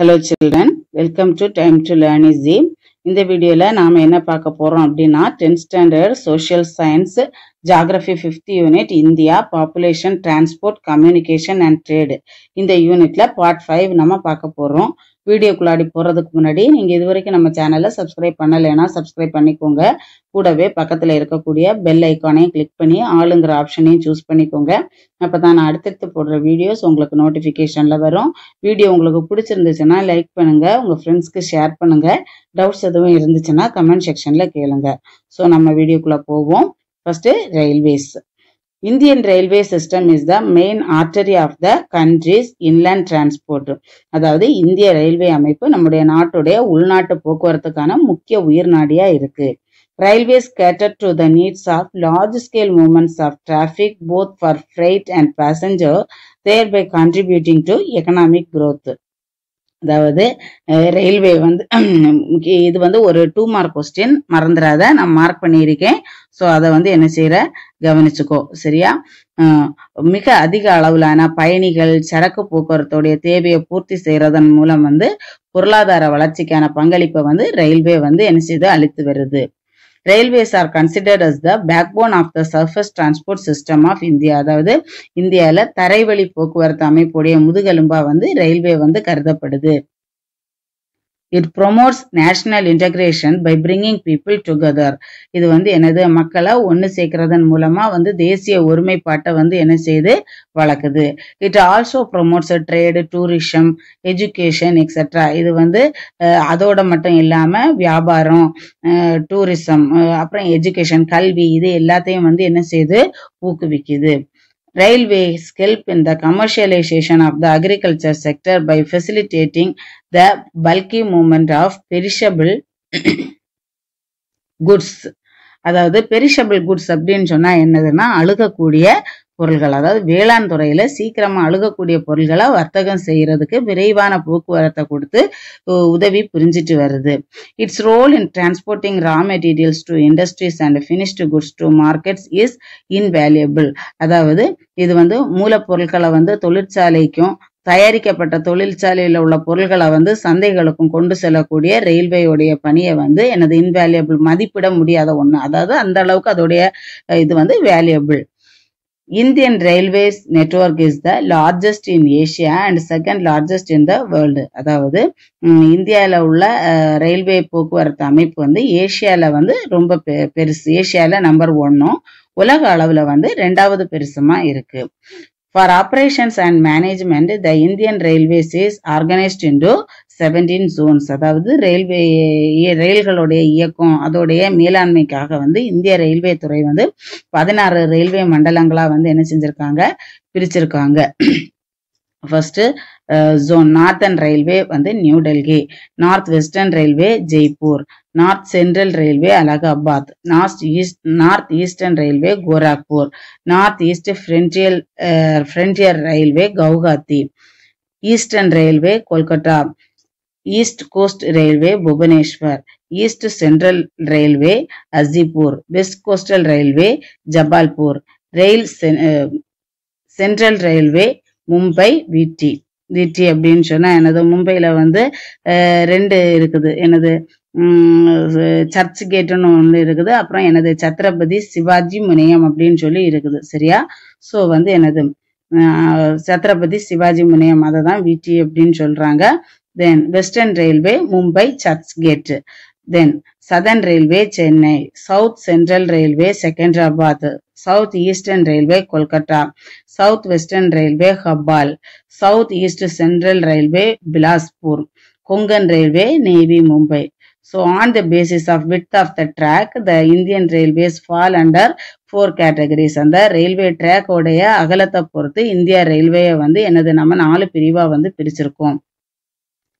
Hello children welcome to time to learn easy இந்த வீடியோவில் நாம் என்ன பார்க்க போகிறோம் அப்படின்னா tenth standard social science geography fifth unit India population transport communication and trade இந்த யூனிட்ல பார்ட் ஃபைவ் நம்ம பார்க்க போகிறோம் வீடியோக்குள்ளாடி போகிறதுக்கு முன்னாடி நீங்கள் இது வரைக்கும் நம்ம சேனலை சப்ஸ்கிரைப் பண்ணலைன்னா சப்ஸ்கிரைப் பண்ணிக்கோங்க. கூடவே பக்கத்தில் இருக்கக்கூடிய பெல் ஐக்கானையும் கிளிக் பண்ணி ஆளுங்கிற ஆப்ஷனையும் சூஸ் பண்ணிக்கோங்க. அப்போ தான் நான் அடுத்தடுத்து போடுற வீடியோஸ் உங்களுக்கு நோட்டிஃபிகேஷனில் வரும். வீடியோ உங்களுக்கு பிடிச்சிருந்துச்சுன்னா லைக் பண்ணுங்கள் உங்கள் ஃப்ரெண்ட்ஸ்க்கு ஷேர் பண்ணுங்கள் டவுட்ஸ் எதுவும் இருந்துச்சுன்னா கமெண்ட் செக்ஷனில் கேளுங்க. ஸோ நம்ம வீடியோக்குள்ளே போவோம். First railways Indian railway system is the main artery of the country's inland transport அதாவது இந்திய ரயில்வே அமைப்பு நம்முடைய நாட்டுடைய உள்நாட்டு போக்குவரத்துக்கான முக்கிய உயிர் நாடியா இருக்கு. Railways cater to the needs of large scale movements of traffic both for freight and passenger thereby contributing to economic growth அதாவது ரயில்வே வந்து இது வந்து ஒரு டூ மார்க் கொஸ்டின் மறந்துடாத நான் மார்க் பண்ணியிருக்கேன். ஸோ அதை வந்து என்ன செய்கிற கவனிச்சுக்கோ சரியா? மிக அதிக அளவிலான பயணிகள் சரக்கு போக்குவரத்துடைய தேவையை பூர்த்தி செய்யறதன் மூலம் வந்து பொருளாதார வளர்ச்சிக்கான பங்களிப்பை வந்து ரயில்வே வந்து என்ன செய்து அளித்து வருது. Railways are considered as the backbone of the surface transport system of India. அதாவது இந்தியாவில் தரைவழி போக்குவரத்து அமைப்புடைய முதுகெலும்பா வந்து ரயில்வே வந்து கருதப்படுது. It promotes national integration by bringing people together இது வந்து எனது மக்களை ஒன்று சேர்க்கறதன் மூலமாக வந்து தேசிய ஒருமைப்பாட்டை வந்து என்ன செய்து? வளர்க்குது it also promotes trade tourism education extra இது வந்து அதோட மட்டும் இல்லாமல் வியாபாரம் டூரிசம் அப்புறம் எஜுகேஷன் கல்வி இது எல்லாத்தையும் வந்து என்ன செய்யுது ஊக்குவிக்குது. Railways help in the commercialization of the agriculture sector by facilitating the bulky movement of perishable goods. அதாவது பெரிஷபிள் குட்ஸ் அப்படின்னு சொன்னா என்னதுன்னா அழுகக்கூடிய பொருள்கள். அதாவது வேளாண் துறையில சீக்கிரமா அழுகக்கூடிய பொருள்களை வர்த்தகம் செய்யறதுக்கு விரைவான போக்குவரத்தை கொடுத்து உதவி புரிஞ்சிட்டு வருது. Its role in transporting raw materials to industries and finished goods to markets is invaluable அதாவது இது வந்து மூலப்பொருட்களை வந்து தொழிற்சாலைக்கும் தயாரிக்கப்பட்ட தொழிற்சாலையில் உள்ள பொருள்களை வந்து சந்தைகளுக்கும் கொண்டு செல்லக்கூடிய ரயில்வேயுடைய பணியை வந்து எனது இன்வேல்யூபிள் மதிப்பிட முடியாத ஒன்று அதாவது அந்த அளவுக்கு அதோடைய இது வந்து valuable Indian railways network is the largest in Asia and second largest in the world அதாவது இந்தியாவில் உள்ள ரயில்வே போக்குவரத்து அமைப்பு வந்து ஏஷியாவில் வந்து ரொம்ப பெ பெருசு. ஏஷியாவில் நம்பர் ஒன்னும் உலக அளவில் வந்து ரெண்டாவது பெருசுமா இருக்கு. For operations and management the Indian Railways is organised into seventeen zones அதாவது ரயில்வே ரயில்களுடைய இயக்கம் அதோடைய மேலாண்மைக்காக வந்து இந்திய ரயில்வே துறை வந்து பதினாறு ரயில்வே மண்டலங்களா வந்து என்ன செஞ்சிருக்காங்க? பிரிச்சிருக்காங்க. ஃபர்ஸ்ட் ஜோன் நார்த்தன் ரயில்வே வந்து New Delhi north western railway Jaipur north central railway Allahabad north east north eastern railway Gorakhpur north east frontier frontier railway Guwahati eastern railway Kolkata east coast railway Bhubaneswar east central railway Hajipur west coastal railway Jabalpur rail central railway Mumbai V T V T அப்படின்னு சொன்னால் எனது மும்பையில் வந்து ரெண்டு இருக்குது. எனது search கேட்டுன்னு ஒன்று இருக்குது. அப்புறம் எனது சத்ரபதி சிவாஜி முனையம் அப்படின்னு சொல்லி இருக்குது. சரியா? ஸோ வந்து எனது சத்ரபதி சிவாஜி முனையம். அதை தான் விடி அப்படின்னு சொல்றாங்க. Then western railway Mumbai Churchgate then southern railway Chennai south central railway Secunderabad south eastern railway Kolkata south western railway Hubballi south east central railway Bilaspur Konkan railway Navi Mumbai so on the basis of width of the track the Indian Railways fall under four categories அந்த railway ட்ராக்கோடைய அகலத்தை பொறுத்து India ரயில்வேயை வந்து என்னது நம்ம நாலு பிரிவாக வந்து பிரிச்சிருக்கோம்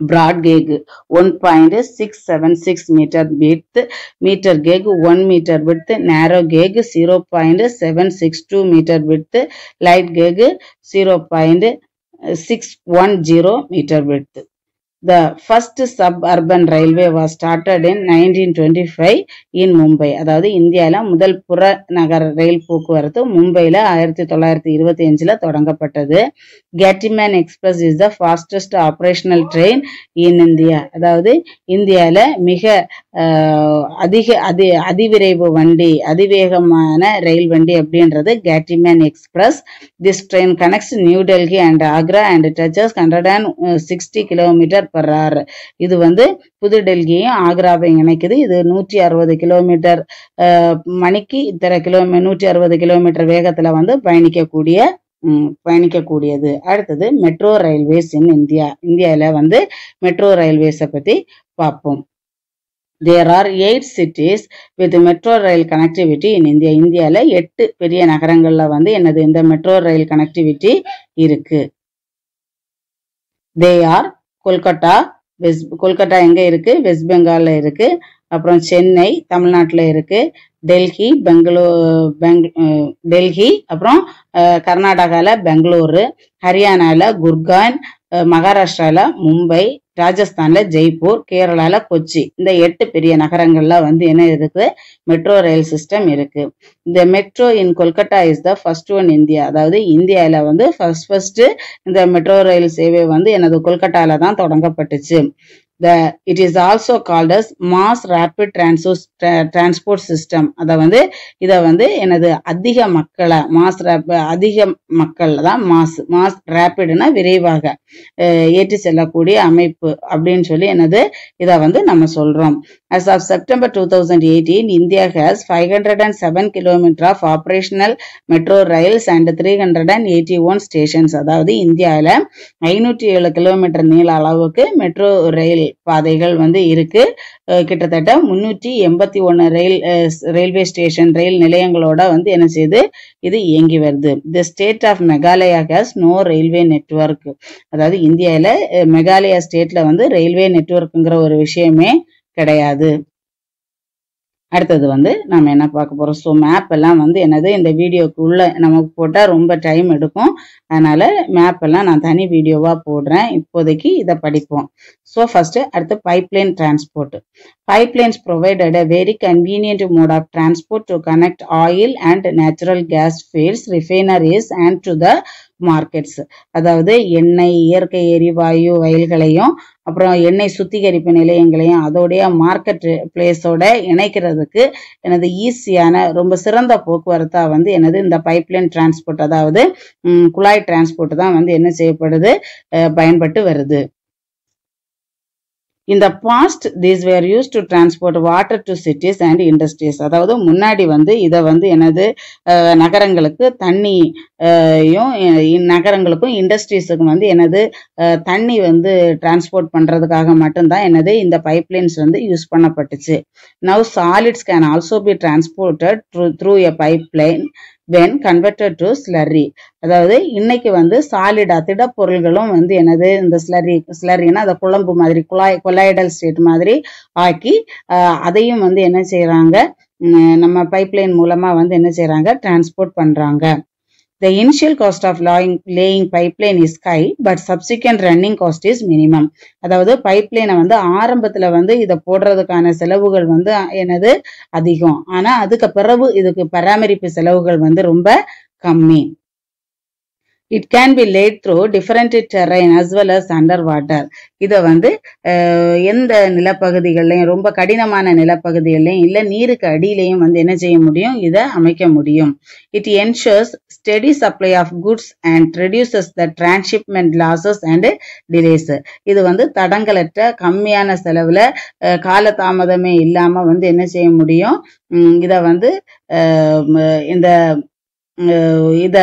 broad gauge one point six seven six metre width metre gauge one metre width narrow gauge zero point seven six two metre width light gauge zero point six one zero metre width The first suburban railway was started in 1925 in Mumbai. அதாவது இந்தியால முதல் புற நகர ரயில் போக்குவரத்து மும்பையில் ஆயிரத்தி தொள்ளாயிரத்தி இருபத்தி அஞ்சில் தொடங்கப்பட்டது. Gatimaan express is the fastest operational train in India அதாவது இந்தியாவில் மிக அதிக அதி அதிவிரைவு வண்டி அதிவேகமான ரயில் வண்டி அப்படின்றது Gatimaan express this train connects New Delhi and Agra and touches hundred and sixty kilometre per இது வந்து புது டெல்லியையும் ஆக்ராவையும் இணைக்குது. இது நூற்றி அறுபது கிலோமீட்டர் மணிக்கு இத்தனை கிலோமீ நூற்றி அறுபது கிலோமீட்டர் வேகத்துல வந்து பயணிக்கக்கூடிய பயணிக்கக்கூடியது. அடுத்தது மெட்ரோ ரயில்வேஸ் இன் இந்தியா. இந்தியாவில் வந்து மெட்ரோ ரயில்வேஸை பத்தி பார்ப்போம் there are eight cities with metro rail connectivity in India இந்தியாவில் எட்டு பெரிய நகரங்களில் வந்து என்னது இந்த மெட்ரோ ரயில் கனெக்டிவிட்டி இருக்கு. They are Kolkata west Kolkata எங்கே இருக்குது வெஸ்ட் பெங்காலில் இருக்குது அப்புறம் சென்னை தமிழ்நாட்டில் இருக்குது டெல்லி பெங்களூர் பெங் டெல்லி அப்புறம் கர்நாடகாவில் பெங்களூரு ஹரியானாவில் குர்கான் மகாராஷ்டிராவில் மும்பை ராஜஸ்தான்ல ஜெய்ப்பூர் கேரளால கொச்சி. இந்த எட்டு பெரிய நகரங்கள்ல வந்து என்ன இருக்கு மெட்ரோ ரயில் சிஸ்டம் இருக்கு. இந்த metro in Kolkata is the first one India அதாவது இந்தியாவில வந்து ஃபர்ஸ்ட் ஃபர்ஸ்ட் இந்த மெட்ரோ ரயில் சேவை வந்து எனது கொல்கட்டால தான் தொடங்கப்பட்டுச்சு. The it is also called as mass rapid transport transport system. அத வந்து இதை வந்து எனது அதிக மக்களை மாஸ் அதிக மக்கள் தான் மாஸ் மாஸ் ரேபிட்னா விரைவாக ஏற்றி செல்லக்கூடிய அமைப்பு அப்படின்னு சொல்லி எனது இதை வந்து நம்ம சொல்றோம். As of September two thousand eighteen India has five hundred and seven kilometre of operational metro rails and three hundred and eighty one stations அதாவது இந்தியாவில் ஐநூற்றி ஏழு கிலோமீட்டர் நீள அளவுக்கு மெட்ரோ ரயில் பாதைகள் வந்து இருக்கு. கிட்டத்தட்ட முன்னூற்றி எண்பத்தி ஒன்று ரயில் அஹ் ரயில்வே ஸ்டேஷன் ரயில் நிலையங்களோட வந்து என்ன செய்யுது இது இயங்கி வருது. The state of Meghalaya has no railway network அதாவது இந்தியாவில் மெகாலயா ஸ்டேட்ல வந்து ரயில்வே நெட்வொர்க்குங்கிற ஒரு விஷயமே கிடையாது. அடுத்தது வந்து நம்ம என்ன பார்க்க போகிறோம் ஸோ மேப் எல்லாம் வந்து என்னது? இந்த வீடியோக்கு உள்ளே நமக்கு போட்டால் ரொம்ப டைம் எடுக்கும். அதனால் மேப் எல்லாம் நான் தனி வீடியோவாக போடுறேன். இப்போதைக்கு இதை படிப்போம். ஸோ ஃபஸ்ட்டு அடுத்து pipeline transport pipelines provided a very convenient mode of transport to connect oil and natural gas fields, refineries and to the markets அதாவது எண்ணெய் இயற்கை எரிவாயு வயல்களையும் அப்புறம் எண்ணெய் சுத்திகரிப்பு நிலையங்களையும் அதோடைய மார்க்கெட் பிளேஸோட இணைக்கிறதுக்கு எனது ஈஸியான ரொம்ப சிறந்த போக்குவரத்தாக வந்து எனது இந்த பைப்லைன் டிரான்ஸ்போர்ட் அதாவது குழாய் டிரான்ஸ்போர்ட் தான் வந்து என்ன செய்யப்படுது பயன்பட்டு வருது. இந்த past these were used to transport water to cities and industries அதாவது முன்னாடி வந்து இதை வந்து எனது நகரங்களுக்கு தண்ணி யும் நகரங்களுக்கும் இண்டஸ்ட்ரீஸுக்கும் வந்து எனது தண்ணி வந்து டிரான்ஸ்போர்ட் பண்ணுறதுக்காக மட்டும்தான் எனது இந்த பைப்லைன்ஸ் வந்து use பண்ணப்பட்டுச்சு. Now solids can also be transported through a pipeline when converted to slurry அதாவது இன்னைக்கு வந்து சாலிடா திடப்பொருள்களும் வந்து என்னது இந்த ஸ்லரி ஸ்லரினா அந்த குழம்பு மாதிரி குழாய் கொலாய்டல் ஸ்டேட் மாதிரி ஆக்கி அதையும் வந்து என்ன செய்யறாங்க நம்ம பைப்லைன் மூலமா வந்து என்ன செய்யறாங்க டிரான்ஸ்போர்ட் பண்றாங்க. The initial cost of laying, pipeline is high, but subsequent running cost is minimum. அதாவது பைப்லைனை வந்து ஆரம்பத்தில் வந்து இதை போடுறதுக்கான செலவுகள் வந்து என்னது அதிகம் ஆனா அதுக்கு பிறகு இதுக்கு பராமரிப்பு செலவுகள் வந்து ரொம்ப கம்மி it can be laid through different terrain as well as under water இதை வந்து எந்த நிலப்பகுதிகள்லையும் ரொம்ப கடினமான நிலப்பகுதிகள்லையும் இல்லை நீருக்கு அடியிலையும் வந்து என்ன செய்ய முடியும்? இதை அமைக்க முடியும். It ensures steady supply of goods and reduces the transshipment losses and delays. இது வந்து தடங்களற்ற கம்மியான செலவில் காலதாமதமே இல்லாமல் வந்து என்ன செய்ய முடியும்? இதை வந்து இந்த இதை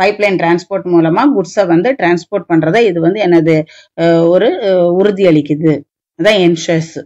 பைப்லைன் டிரான்ஸ்போர்ட் மூலமா குட்ஸை வந்து டிரான்ஸ்போர்ட் பண்றதை இது வந்து எனது ஒரு உறுதியளிக்குது. அதான் என்ஷர்ஸ்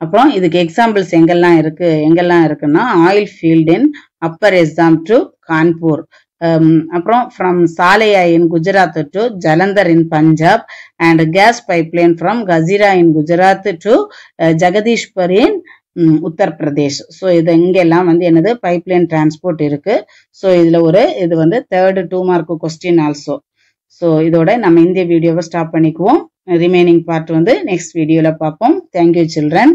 அப்புறம் இதுக்கு எக்ஸாம்பிள்ஸ் எங்கெல்லாம் இருக்கு எங்கெல்லாம் இருக்குன்னா oil field in upper Assam to Kanpur அப்புறம் from Salaya in Gujarat to Jalandhar in Punjab and gas pipeline from Hazira in Gujarat to Jagdishpur in Uttar Pradesh. So இது இங்கெல்லாம் வந்து என்னது? பைப்லைன் டிரான்ஸ்போர்ட் இருக்கு. ஸோ இதுல ஒரு இது வந்து third two mark question also so இதோட நம்ம இந்திய வீடியோவை ஸ்டாப் பண்ணிக்குவோம். ரிமைனிங் பார்ட் வந்து நெக்ஸ்ட் வீடியோல பார்ப்போம். Thank you children